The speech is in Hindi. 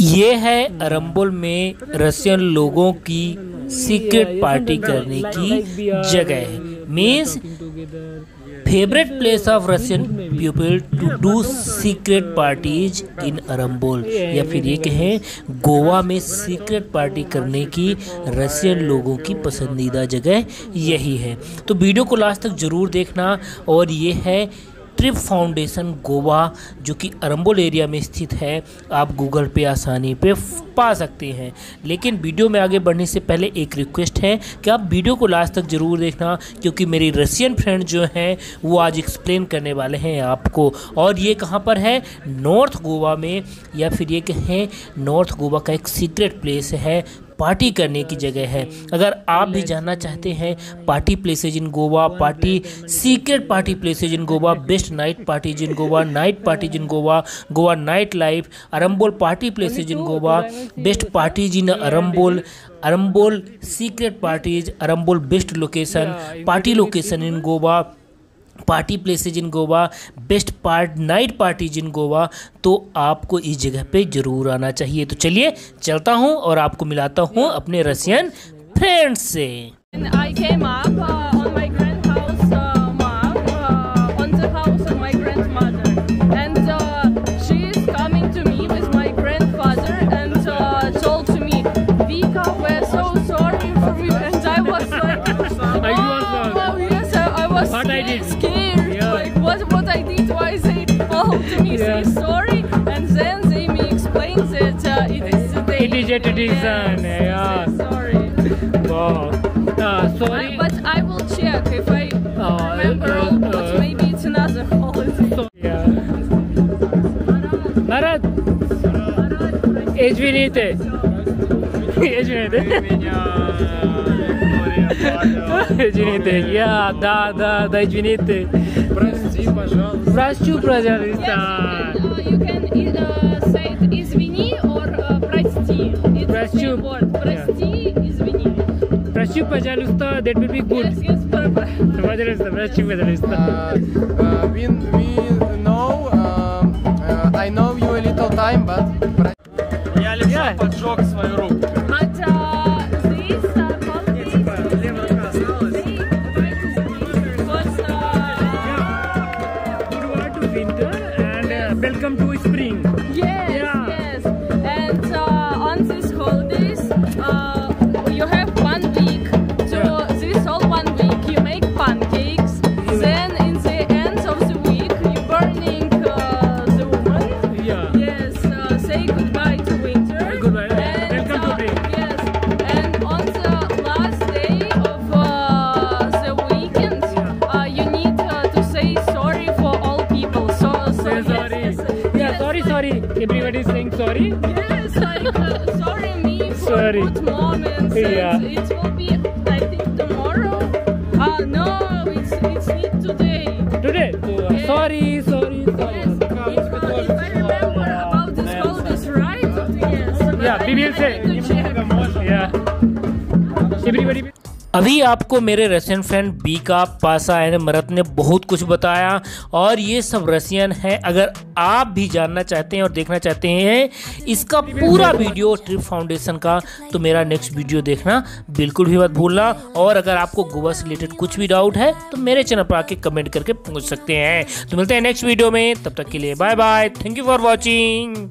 ये है अरम्बुल में रशियन लोगों की सीक्रेट पार्टी करने की जगह है। Means favourite place of Russian people to do secret parties in Arambol या फिर ये कहें, गोवा में सीक्रेट पार्टी करने की रशियन लोगों की पसंदीदा जगह यही है। तो वीडियो को लास्ट तक ज़रूर देखना और ये है ट्रिप फाउंडेशन गोवा, जो कि अरम्बोल एरिया में स्थित है, आप गूगल पे आसानी पे पा सकते हैं। लेकिन वीडियो में आगे बढ़ने से पहले एक रिक्वेस्ट है कि आप वीडियो को लास्ट तक ज़रूर देखना, क्योंकि मेरी रशियन फ्रेंड जो हैं, वो आज एक्सप्लेन करने वाले हैं आपको। और ये कहाँ पर है? नॉर्थ गोवा में, या फिर ये कहें नॉर्थ गोवा का एक सीक्रेट प्लेस है पार्टी करने की जगह है। अगर आप भी जानना चाहते हैं, party places in Goa, party, secret party places in Goa, best night parties in Goa, night parties in Goa Goa night life Arambol party places in Goa, best parties in Arambol Arambol secret parties Arambol best location, party location in Goa party places in Goa best part night party in Goa तो आपको इस जगह पे ज़रूर आना चाहिए। तो चलिए चलता हूँ और आपको मिलाता हूँ अपने रशियन फ्रेंड से। I did. scared. Yeah. Like, what, what I did, why they told to me, Yeah. say sorry. And then they me explained that uh, it is the day. It is a tradition, Yes, yeah. say sorry. Wow. Uh, sorry. I, but I will check if I Uh, remember uh, all, but uh, maybe it's another holiday. So, yeah. Народ, извините. Извините. Извините. Я, да, да, да, извините. Прости, пожалуйста. Прощу, Yes, пожалуйста. you can say it извини or прости. Прощу. Прости, извини. Прощу, пожалуйста, that will be good. Yes, yes, perfect. Пожалуйста, прощу, пожалуйста. Uh, uh, we, we know, uh, I know you a little time, but... Я Я. поджег свою руку. Everybody is saying sorry. Yes, like, uh, sorry me for Sorry. good moments. Yeah. It will be, I think, tomorrow. Ah, no, it's it's need today. Today. So, uh, Yeah. sorry, sorry, sorry. Yes, if, uh, if I remember about this holidays right, yes. but Yeah, I we will say. Yeah. Everybody. अभी आपको मेरे रशियन फ्रेंड बीका पासा एंड मरत ने बहुत कुछ बताया और ये सब रशियन है। अगर आप भी जानना चाहते हैं और देखना चाहते हैं इसका पूरा वीडियो ट्रिप फाउंडेशन का तो मेरा नेक्स्ट वीडियो देखना बिल्कुल भी मत भूलना। और अगर आपको गोवा से रिलेटेड कुछ भी डाउट है तो मेरे चैनल पर आके कमेंट करके पूछ सकते हैं। तो मिलते हैं नेक्स्ट वीडियो में, तब तक के लिए bye bye thank you for watching